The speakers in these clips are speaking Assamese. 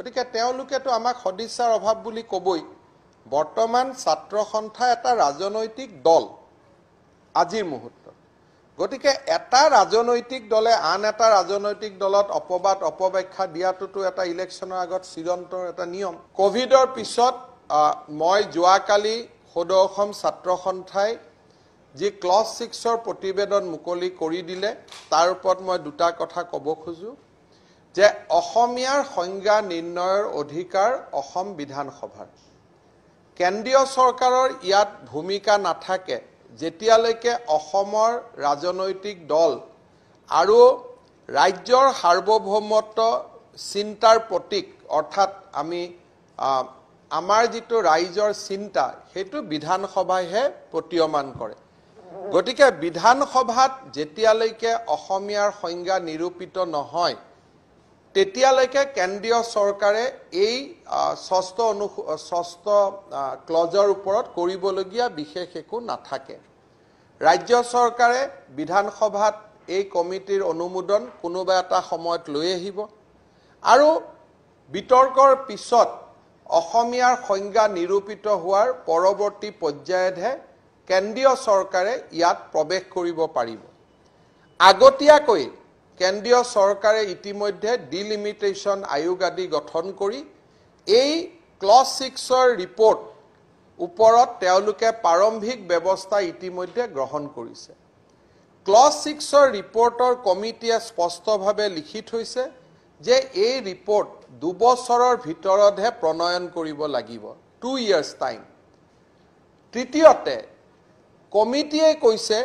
গতিকে তেওঁলোকেতো আমাক সদিচ্ছাৰ অভাৱ বুলি ক'বই। বৰ্তমান ছাত্ৰ সন্থা এটা ৰাজনৈতিক দল আজিৰ মুহূৰ্তত। গতিকে এটা ৰাজনৈতিক দলে আন এটা ৰাজনৈতিক দলত অপবাদ অপব্যাখ্যা দিয়াটোতো এটা ইলেকশ্যনৰ আগত চিৰন্তৰ এটা নিয়ম। কভিডৰ পিছত মই যোৱাকালি সদৌ অসম ছাত্ৰ সন্থাই যি ক্লছ ছিক্সৰ প্ৰতিবেদন মুকলি কৰি দিলে তাৰ ওপৰত মই দুটা কথা ক'ব খোজোঁ। যে অসমীয়াৰ সংজ্ঞা নিৰ্ণয়ৰ অধিকাৰ অসম বিধানসভাৰ। কেন্দ্ৰীয় চৰকাৰৰ ইয়াত ভূমিকা নাথাকে যেতিয়ালৈকে অসমৰ ৰাজনৈতিক দল আৰু ৰাজ্যৰ সাৰ্বভৌমত্ব চিন্তাৰ প্ৰতীক অৰ্থাৎ আমি আমাৰ যিটো ৰাইজৰ চিন্তা সেইটো বিধানসভাইহে প্ৰতীয়মান কৰে। গতিকে বিধানসভাত যেতিয়ালৈকে অসমীয়াৰ সংজ্ঞা নিৰূপিত নহয় তেতিয়ালৈকে কেন্দ্ৰীয় চৰকাৰে এই ষষ্ঠ অনু ষষ্ঠ ক্লজৰ ওপৰত কৰিবলগীয়া বিশেষ একো নাথাকে। ৰাজ্য চৰকাৰে বিধানসভাত এই কমিটিৰ অনুমোদন কোনোবা এটা সময়ত লৈ আহিব। আৰু বিতৰ্কৰ পিছত অসমীয়াৰ সংজ্ঞা নিৰূপিত হোৱাৰ পৰৱৰ্তী পৰ্যায়তহে কেন্দ্ৰীয় চৰকাৰে ইয়াত প্ৰৱেশ কৰিব পাৰিব। আগতীয়াকৈ কেন্দ্ৰীয় চৰকাৰে ইতিমধ্যে ডিলিমিটেশ্যন আয়োগ আদি গঠন কৰি এই ক্লছ ছিক্সৰ ৰিপৰ্ট ওপৰত তেওঁলোকে প্ৰাৰম্ভিক ব্যৱস্থা ইতিমধ্যে গ্ৰহণ কৰিছে। ক্লছ ছিক্সৰ ৰিপৰ্টৰ কমিটিয়ে স্পষ্টভাৱে লিখি থৈছে যে এই ৰিপৰ্ট দুবছৰৰ ভিতৰতহে প্ৰণয়ন কৰিব লাগিব টু ইয়াৰ্ছ টাইম তৃতীয়তে কমিটিয়ে কৈছে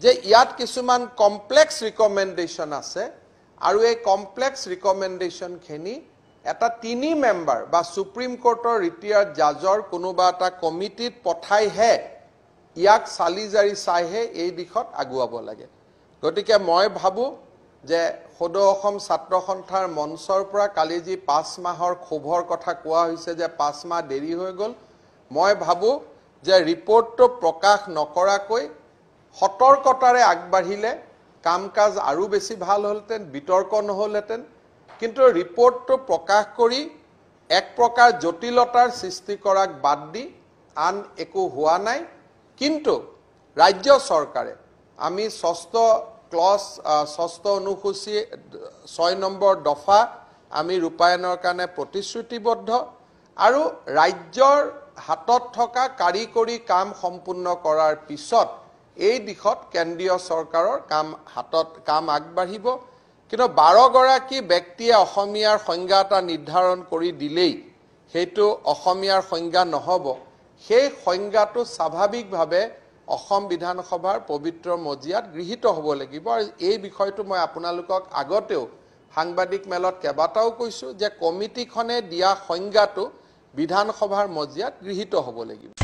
যে ইয়াত কিছুমান কমপ্লেক্স ৰিকমেণ্ডেশ্যন আছে আৰু এই কমপ্লেক্স ৰিকমেণ্ডেশ্যনখিনি এটা তিনি মেম্বাৰ বা ছুপ্ৰিম কোৰ্টৰ ৰিটায়াৰ্ড জাজৰ কোনোবা এটা কমিটিত পঠাইহে ইয়াক চালি জাৰি চাইহে এই দিশত আগুৱাব লাগে। গতিকে মই ভাবোঁ যে সদৌ অসম ছাত্ৰ সন্থাৰ মঞ্চৰ পৰা কালি যি পাঁচ মাহৰ ক্ষোভৰ কথা কোৱা হৈছে যে পাঁচ মাহ দেৰি হৈ গ'ল মই ভাবোঁ যে ৰিপৰ্টটো প্ৰকাশ নকৰাকৈ সতৰ্কতাৰে আগবাঢ়িলে কাম কাজ আৰু বেছি ভাল হ'লহেঁতেন বিতৰ্ক নহ'লহেঁতেন। কিন্তু ৰিপৰ্টটো প্ৰকাশ কৰি এক প্ৰকাৰ জটিলতাৰ সৃষ্টি কৰাক বাদ দি আন একো হোৱা নাই। কিন্তু ৰাজ্য চৰকাৰে আমি ষষ্ঠ ক্লছ ষষ্ঠ অনুসূচী ছয় নম্বৰ দফা আমি ৰূপায়ণৰ কাৰণে প্ৰতিশ্ৰুতিবদ্ধ আৰু ৰাজ্যৰ হাতত থকা কাৰিকৰী কাম সম্পূৰ্ণ কৰাৰ পিছত এই দিশত কেন্দ্ৰীয় চৰকাৰৰ কাম হাতত কাম আগবাঢ়িব। কিন্তু বাৰগৰাকী ব্যক্তিয়ে অসমীয়াৰ সংজ্ঞা এটা নিৰ্ধাৰণ কৰি দিলেই সেইটো অসমীয়াৰ সংজ্ঞা নহ'ব। সেই সংজ্ঞাটো স্বাভাৱিকভাৱে অসম বিধানসভাৰ পবিত্ৰ মজিয়াত গৃহীত হ'ব লাগিব। আৰু এই বিষয়টো মই আপোনালোকক আগতেও সাংবাদিক মেলত কেইবাটাও কৈছোঁ যে কমিটিখনে দিয়া সংজ্ঞাটো বিধানসভাৰ মজিয়াত গৃহীত হ'ব লাগিব।